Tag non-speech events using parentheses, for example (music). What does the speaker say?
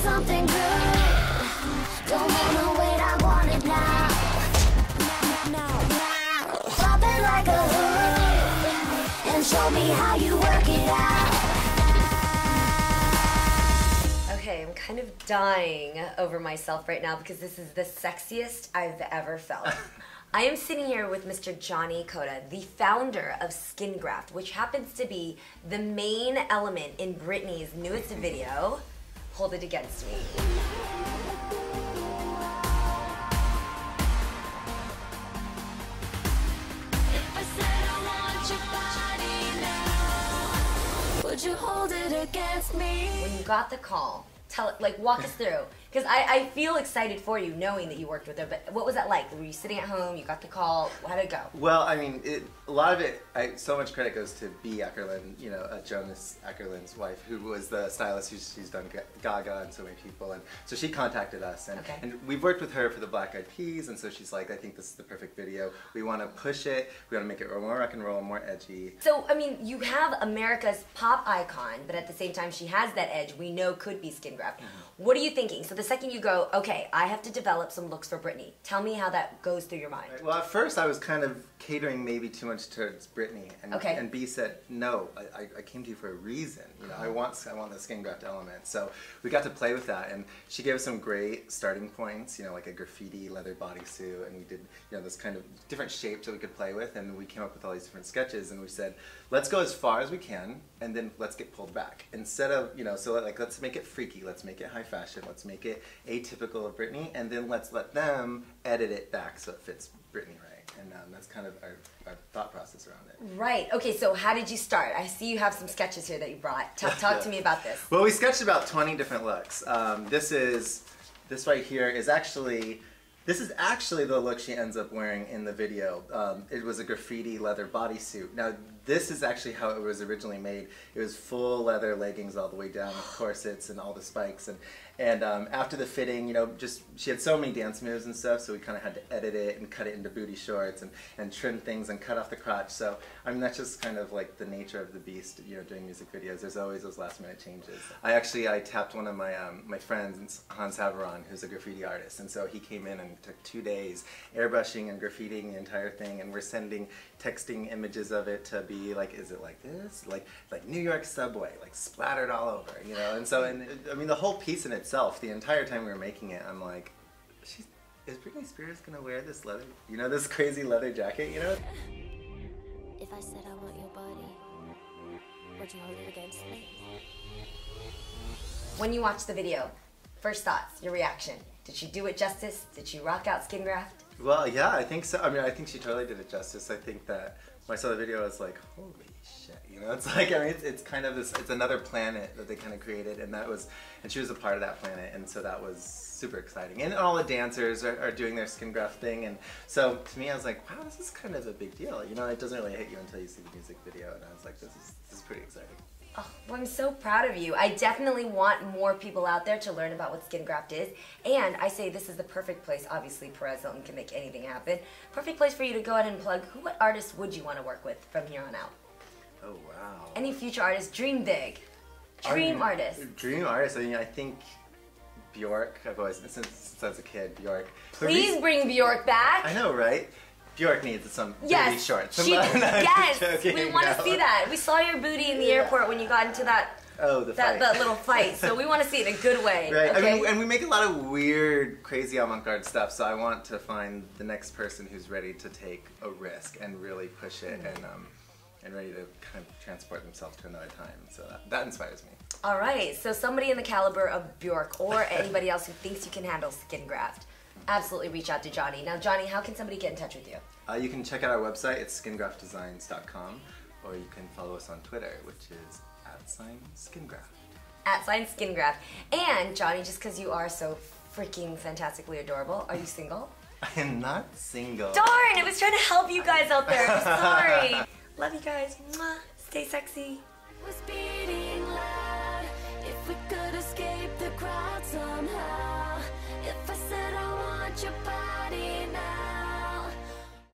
something good. Don't wanna wait, I want it now. Now, now. Pop it like a hood and show me how you work it out. Okay, I'm kind of dying over myself right now because this is the sexiest I've ever felt. (laughs) I am sitting here with Mr. Jonny Cota, the founder of Skin Graft, which happens to be the main element in Britney's newest video, Hold It Against Me. I said I want your body now. Would you hold it against me? When you got the call, tell like, walk us through. Because I, I feel excited for you knowing that you worked with her, but what was that like? Were you sitting at home, you got the call, how did it go? Well, I mean, it, a lot of it, I, so much credit goes to B. Åkerlund, you know, uh, Jonas Åkerlund's wife, who was the stylist who's she's done Gaga and so many people. And so she contacted us. And, Okay. and we've worked with her for the Black Eyed Peas. And so she's like, I think this is the perfect video. We want to push it. We want to make it more rock and roll, more edgy. So, I mean, you have America's pop icon, but at the same time, she has that edge we know could be skin graft. What are you thinking? So, the second you go, okay, I have to develop some looks for Britney, tell me how that goes through your mind. Well, at first I was kind of catering maybe too much towards Britney, and, Okay. and B said, "No, I, I, I came to you for a reason. You know, I uh-huh. want I want the skin graft element." So we got to play with that, and she gave us some great starting points. You know, like a graffiti leather bodysuit, and we did you know this kind of different shapes that we could play with, and we came up with all these different sketches, and we said, "Let's go as far as we can, and then let's get pulled back instead of you know so like let's make it freaky, let's make it high fashion, let's make it atypical of Britney, and then let's let them edit it back so it fits Britney right." And um, that's kind of our, our thought process around it. Right. Okay, so how did you start? I see you have some sketches here that you brought. Talk, (laughs) talk to me about this. Well, we sketched about 20 different looks. Um, this is, this right here is actually, this is actually the look she ends up wearing in the video. Um, it was a graffiti leather bodysuit. Now, this is actually how it was originally made. It was full leather leggings all the way down with corsets and all the spikes. And, and um, after the fitting, you know, just, she had so many dance moves and stuff, so we kind of had to edit it and cut it into booty shorts and, and trim things and cut off the crotch. So, I mean, that's just kind of like the nature of the beast, you know, doing music videos. There's always those last minute changes. I actually, I tapped one of my, um, my friends, Hans Haveron, who's a graffiti artist, and so he came in and took two days airbrushing and graffitiing the entire thing, and we're sending, texting images of it to be like, is it like this? Like, like New York subway, like splattered all over, you know? And so, and I mean, the whole piece in itself, the entire time we were making it, I'm like, she's, is Britney Spears gonna wear this leather, you know, this crazy leather jacket, you know? If I said I want your body, would you hold it against me? When you watch the video, first thoughts, your reaction. Did she do it justice? Did she rock out skin graft? Well, yeah, I think so. I mean, I think she totally did it justice. I think that when I saw the video, I was like, holy shit, you know? It's like, I mean, it's, it's kind of this, it's another planet that they kind of created, and that was, and she was a part of that planet, and so that was super exciting. And all the dancers are, are doing their skin graft thing, and so to me, I was like, wow, this is kind of a big deal. You know, it doesn't really hit you until you see the music video, and I was like, this is, this is pretty exciting. Oh, well, I'm so proud of you. I definitely want more people out there to learn about what skin graft is. And I say this is the perfect place. Obviously, Perez Hilton can make anything happen. Perfect place for you to go ahead and plug. Who, what artists would you want to work with from here on out? Oh, wow. Any future artists, dream big. Dream Um, artist. Dream artist. I mean, I think Bjork. I've always since, since I was a kid, Bjork. Please bring Bjork back. I know, right? Bjork needs some Yes, booty shorts. she, (laughs) I'm not- I'm (laughs) not yes, joking, we want to no. see that. We saw your booty in the airport when you got into that Oh, the that, fight. that little fight. So we want to see it in a good way. Right. Okay? I mean, and we make a lot of weird, crazy avant-garde stuff. So I want to find the next person who's ready to take a risk and really push it, and um, and ready to kind of transport themselves to another time. So that, that inspires me. All right. So somebody in the caliber of Bjork or anybody else who thinks you can handle skin graft, absolutely reach out to Jonny. Now, Jonny, how can somebody get in touch with you? Uh, you can check out our website. It's skingraftdesigns.com, or you can follow us on Twitter, which is at sign skingraft. At sign skin graft. And Jonny, just because you are so freaking fantastically adorable, are you single? (laughs) I am not single. Darn! I was trying to help you guys out there. I'm (laughs) sorry. Love you guys. Mwah. Stay sexy.